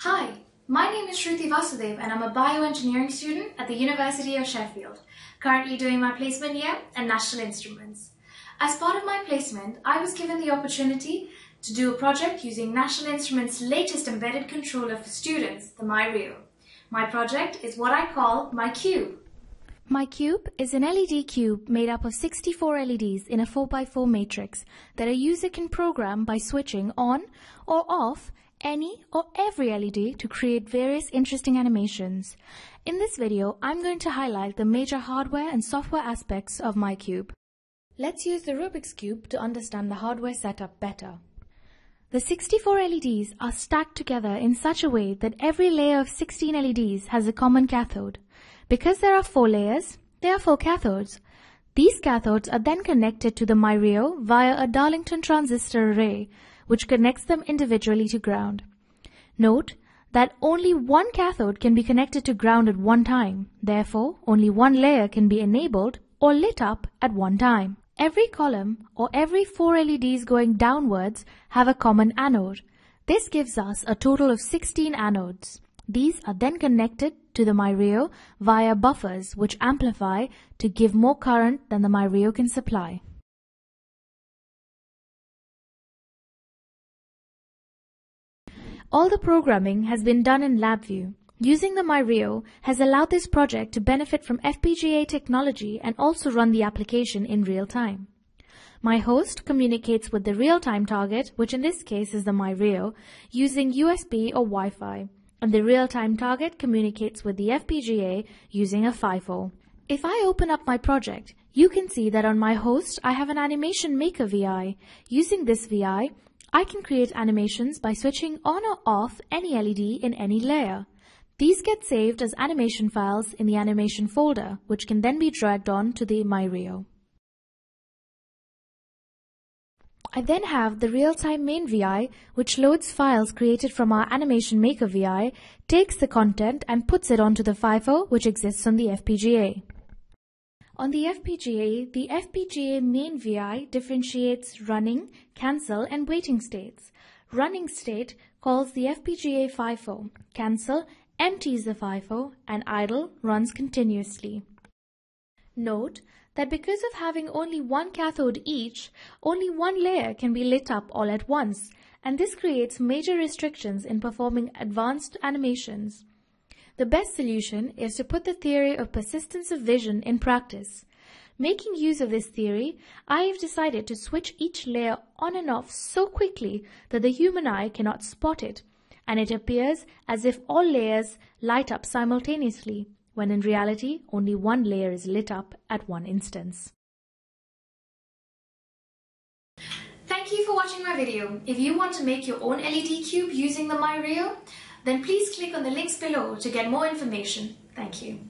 Hi, my name is Shruti Vasudev and I'm a bioengineering student at the University of Sheffield, currently doing my placement year at National Instruments. As part of my placement, I was given the opportunity to do a project using National Instruments' latest embedded controller for students, the myRIO. My project is what I call my cube. My cube is an LED cube made up of 64 LEDs in a 4x4 matrix that a user can program by switching on or off any or every LED to create various interesting animations. In this video, I'm going to highlight the major hardware and software aspects of my cube. Let's use the Rubik's Cube to understand the hardware setup better. The 64 LEDs are stacked together in such a way that every layer of 16 LEDs has a common cathode. Because there are four layers, there are four cathodes. These cathodes are then connected to the myRIO via a Darlington transistor array, which connects them individually to ground. Note that only one cathode can be connected to ground at one time. Therefore, only one layer can be enabled or lit up at one time. Every column or every four LEDs going downwards have a common anode. This gives us a total of 16 anodes. These are then connected to the myRIO via buffers which amplify to give more current than the myRIO can supply. All the programming has been done in LabVIEW. Using the myRIO has allowed this project to benefit from FPGA technology and also run the application in real time. My host communicates with the real-time target, which in this case is the myRIO, using USB or Wi-Fi and the real-time target communicates with the FPGA using a FIFO. If I open up my project, you can see that on my host I have an animation maker VI. Using this VI, I can create animations by switching on or off any LED in any layer. These get saved as animation files in the animation folder, which can then be dragged on to the myRIO. I then have the real-time main VI, which loads files created from our Animation Maker VI, takes the content and puts it onto the FIFO, which exists on the FPGA. On the FPGA, the FPGA main VI differentiates running, cancel, and waiting states. Running state calls the FPGA FIFO, cancel empties the FIFO, and idle runs continuously. Note that because of having only one cathode each, only one layer can be lit up all at once, and this creates major restrictions in performing advanced animations. The best solution is to put the theory of persistence of vision in practice. Making use of this theory, I have decided to switch each layer on and off so quickly that the human eye cannot spot it, and it appears as if all layers light up simultaneously when in reality only one layer is lit up at one instance. Thank you for watching my video. If you want to make your own LED cube using the myRIO, then please click on the links below to get more information. Thank you.